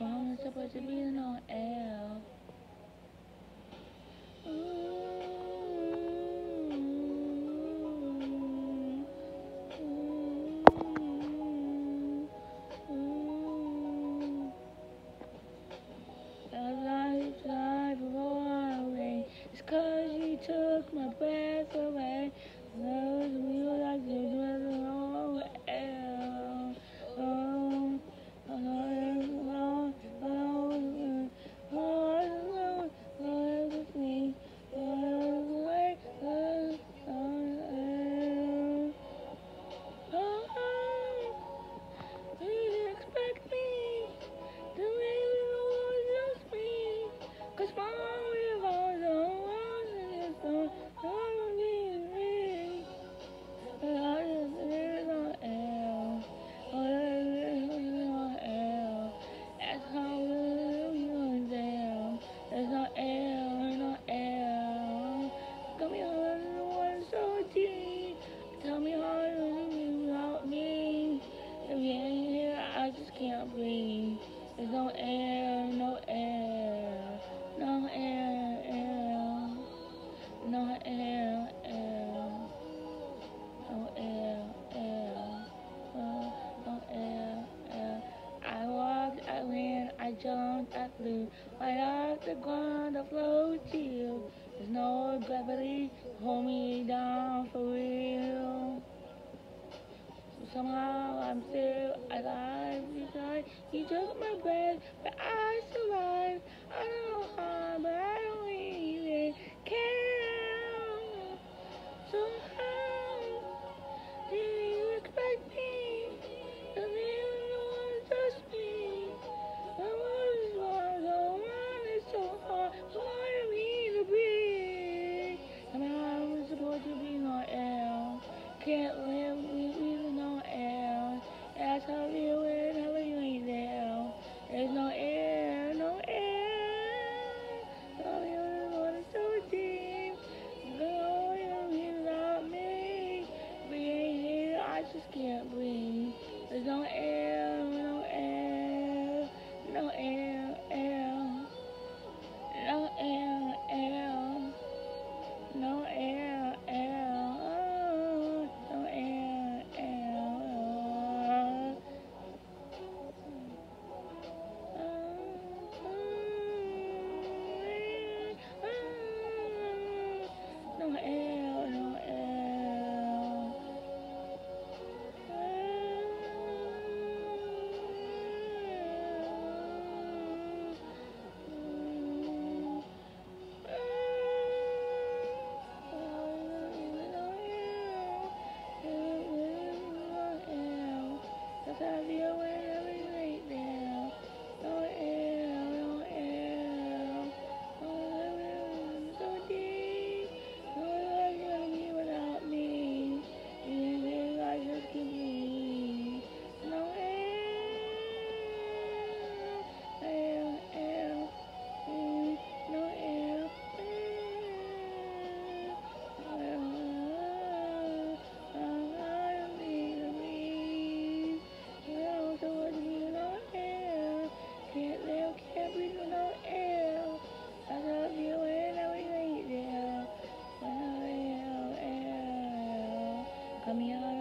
I'm supposed to be L. Life away. It's cause you took my breath away. Those we like the wrong There's no L, no L. Got me on one so deep. Tell me how you live without me. If you ain't here, I just can't breathe. There's no air, no air, Jumped, I flew right off the ground, I float to you. There's no gravity hold me down for real. Somehow I'm still alive because you took my breath, Can't live with no L. That's how you win, how you ain't there. There's no air, no air. Oh, you're water so deep. You're here without me. We ain't here, I just can't breathe. No air.